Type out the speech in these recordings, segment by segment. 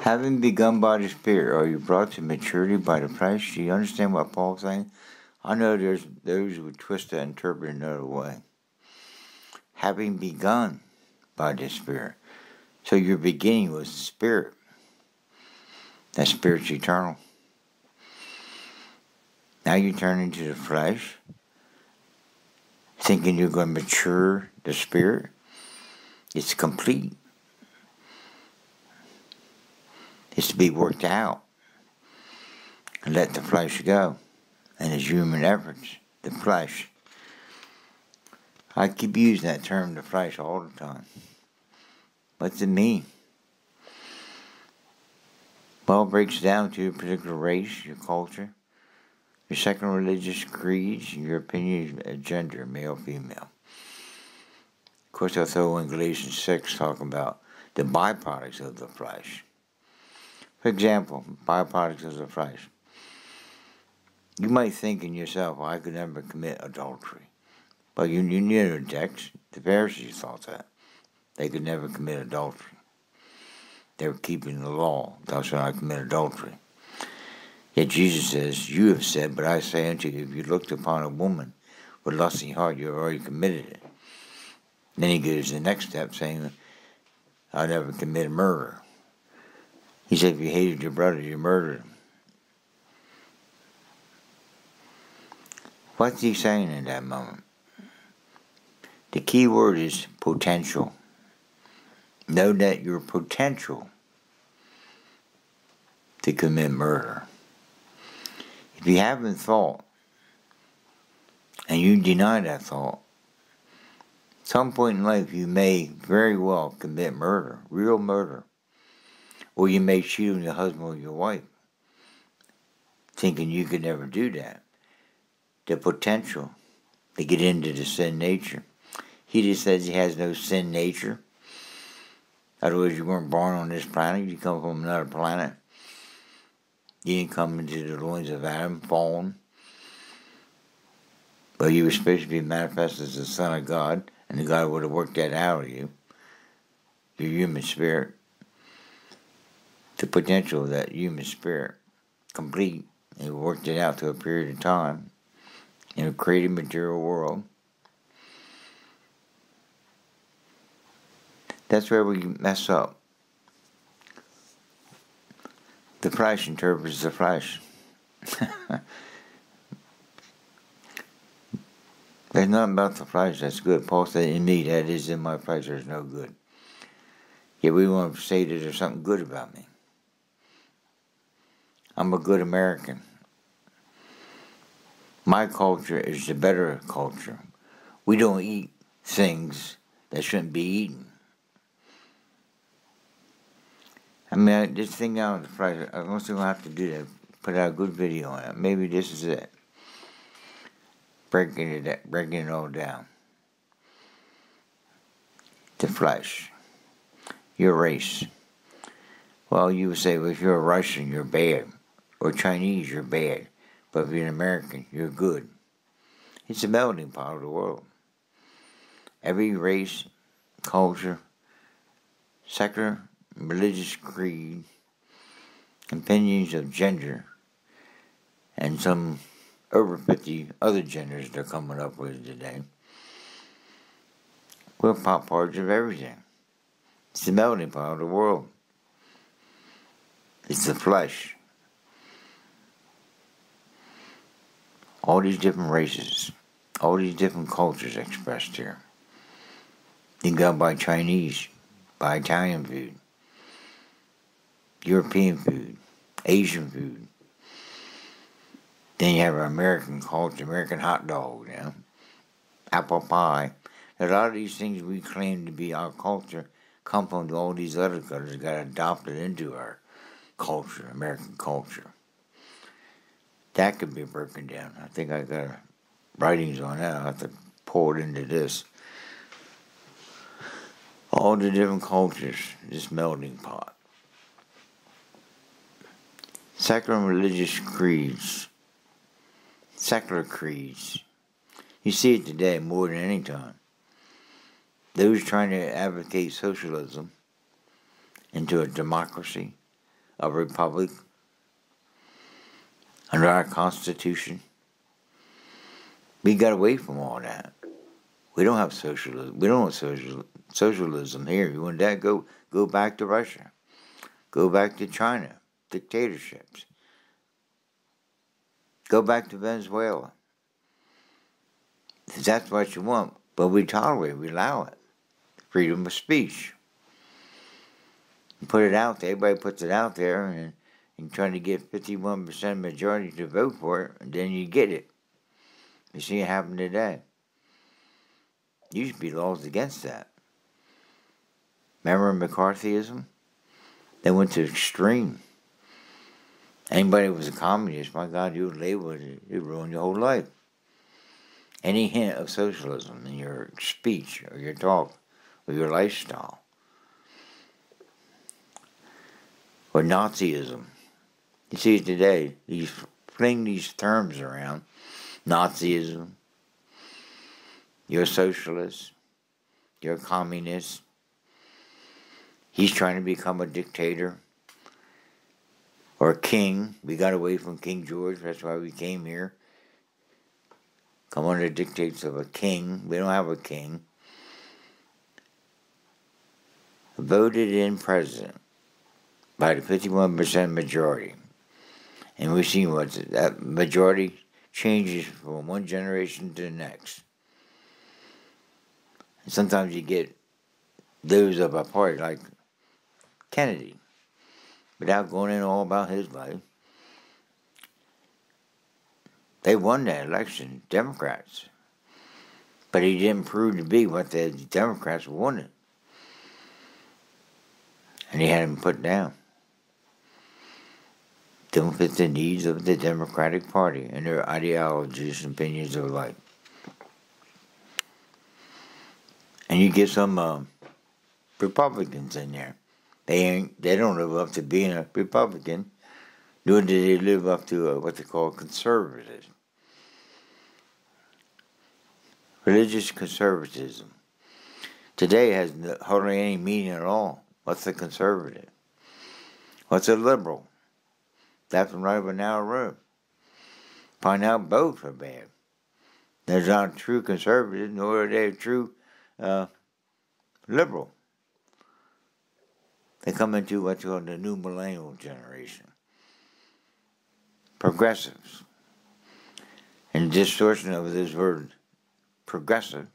Having begun by the Spirit, are you brought to maturity by the flesh? Do you understand what Paul's saying? I know there's those who twist that and interpret another way. Having begun by the Spirit. So your beginning was the Spirit. That Spirit's eternal. Now you turn into the flesh, thinking you're going to mature the Spirit. It's complete. It's to be worked out. And let the flesh go. And his human efforts, the flesh. I keep using that term, the flesh, all the time. What's it mean? Well, it breaks down to your particular race, your culture, your second religious creeds, your opinion of gender, male, female. Of course, I'll throw in Galatians 6 talking about the byproducts of the flesh. For example, byproducts of the flesh. You might think in yourself, well, I could never commit adultery. But you, you knew the text. The Pharisees thought that. They could never commit adultery. They were keeping the law. Thou shalt not commit adultery. Yet Jesus says, You have said, but I say unto you, if you looked upon a woman with lusting heart, you have already committed it. Then he goes the next step saying, I'll never commit murder. He said, if you hated your brother, you murdered him. What's he saying in that moment? The key word is potential. Know that your potential to commit murder. If you haven't thought and you deny that thought, some point in life you may very well commit murder, real murder. Or you may cheat on your husband or your wife, thinking you could never do that. The potential to get into the sin nature. He just says he has no sin nature. Otherwise, you weren't born on this planet. You come from another planet. You didn't come into the loins of Adam, fallen. But you were supposed to be manifest as the Son of God, and the God would have worked that out of you, your human spirit the potential of that human spirit complete and worked it out to a period of time in a created material world. That's where we mess up. The flesh interprets the flesh. There's nothing about the flesh that's good. Paul said, In me, that is in my flesh, there's no good. Yet we want to say that there's something good about me. I'm a good American. My culture is the better culture. We don't eat things that shouldn't be eaten. I mean, this thing out of the Friday, I'm also going to have to do that, put out a good video on it. Maybe this is it. Breaking it, breaking it all down. The flesh. Your race. Well, you would say, well, if you're a Russian, you're bad or Chinese, you're bad. But if you're an American, you're good. It's a melting pot of the world. Every race, culture, secular, religious creed, opinions of gender, and some over 50 other genders they're coming up with today. We're pop parts of everything. It's the melting pot of the world. It's the flesh. All these different races, all these different cultures expressed here. You can go by Chinese, by Italian food, European food, Asian food. Then you have American culture, American hot dog, you know, apple pie. A lot of these things we claim to be our culture come from all these other cultures that got adopted into our culture, American culture that could be broken down. I think I got writings on that. I have to pour it into this. All the different cultures, this melting pot. Secular religious creeds, secular creeds. You see it today more than any time. Those trying to advocate socialism into a democracy, a republic under our Constitution. We got away from all that. We don't have socialism. We don't have social, socialism here. You want that? Go go back to Russia. Go back to China. Dictatorships. Go back to Venezuela. If that's what you want, but we tolerate, we allow it. Freedom of speech. You put it out there, everybody puts it out there, and, and trying to get 51% majority to vote for it, and then you get it. You see it happen today. Used to be laws against that. Remember McCarthyism? They went to extreme. Anybody who was a communist, my God, you would label it, would ruin your whole life. Any hint of socialism in your speech or your talk or your lifestyle. Or Nazism. You see it today, these fling these terms around. Nazism. You're a socialist. You're a communist. He's trying to become a dictator or king. We got away from King George. That's why we came here. Come under the dictates of a king. We don't have a king. Voted in president by the 51% majority. And we've seen what that majority changes from one generation to the next. And sometimes you get those of a party like Kennedy, without going in all about his life. They won that election, Democrats. But he didn't prove to be what the Democrats wanted. And he had him put down. Don't fit the needs of the Democratic Party and their ideologies and opinions of life. And you get some uh, Republicans in there. They ain't. They don't live up to being a Republican, nor do they live up to uh, what they call conservatism. Religious conservatism today has hardly any meaning at all. What's a conservative? What's a liberal? That's right over now room. Find out both are bad. There's not true conservative, nor are they true uh, liberal. They come into what's called the new millennial generation. Progressives. And distortion of this word progressive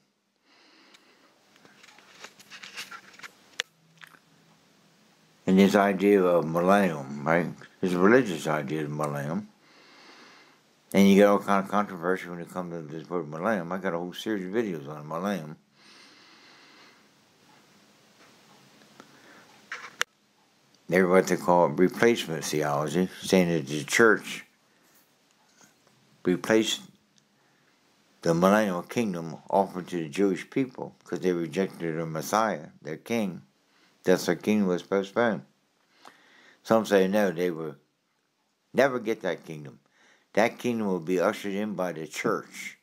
and this idea of millennium, right? This religious idea of millennium. And you get all kind of controversy when it comes to this word millennium. I got a whole series of videos on millennium. They're what they call replacement theology, saying that the church replaced the millennial kingdom offered to the Jewish people because they rejected their Messiah, their king. That's their kingdom was postponed. Some say no, they will never get that kingdom. That kingdom will be ushered in by the church.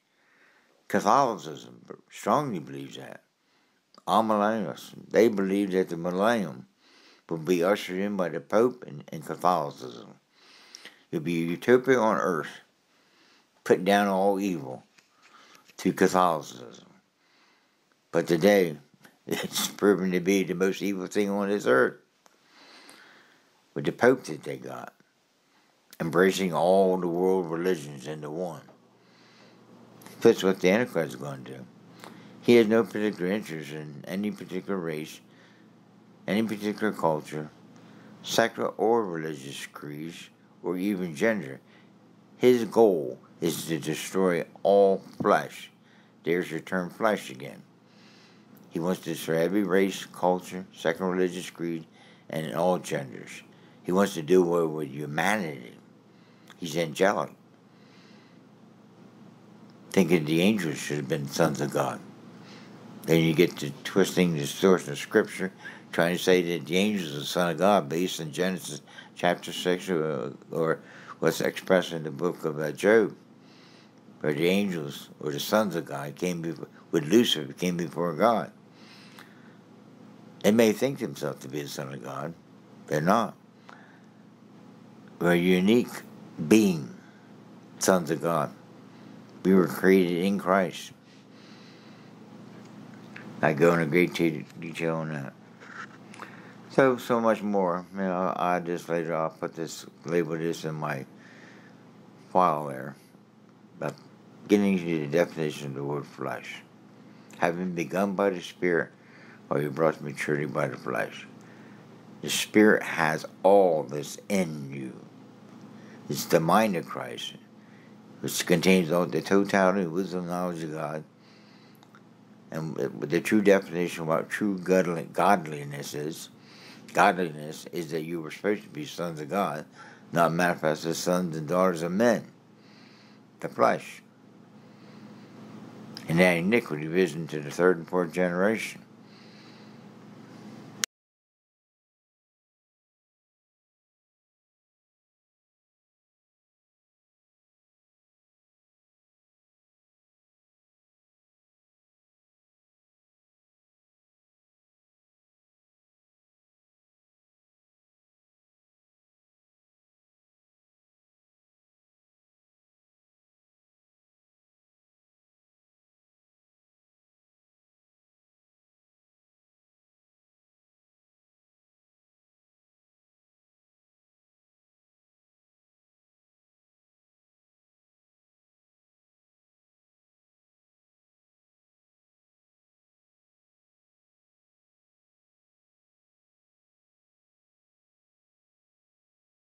Catholicism strongly believes that. Amillennialists, they believe that the millennium will be ushered in by the Pope and, and Catholicism. It'll be a utopia on earth, put down all evil to Catholicism. But today, it's proven to be the most evil thing on this earth. With the Pope that they got, embracing all the world religions into one. That's what the Antichrist is going to do. He has no particular interest in any particular race any particular culture, secular or religious creeds, or even gender. His goal is to destroy all flesh. There's your term flesh again. He wants to destroy every race, culture, second religious creed, and in all genders. He wants to do away with humanity. He's angelic. Thinking the angels should have been sons of God. Then you get to twisting, distortion of Scripture, trying to say that the angels are the Son of God based in Genesis chapter 6 or, or what's expressed in the book of uh, Job, where the angels or the sons of God came before, with Lucifer, came before God. They may think themselves to be the Son of God. They're not. We're a unique being, sons of God. We were created in Christ. I go into great detail on that. So, so much more. You know, I just later I'll put this, label this in my file there. But getting to the definition of the word flesh. Having begun by the Spirit, or you brought maturity by the flesh. The Spirit has all this in you. It's the mind of Christ, which contains all the totality of wisdom, knowledge of God. And the true definition of what true godliness is Godliness is that you were supposed to be sons of God, not manifest as sons and daughters of men, the flesh. And that iniquity risen to the third and fourth generation.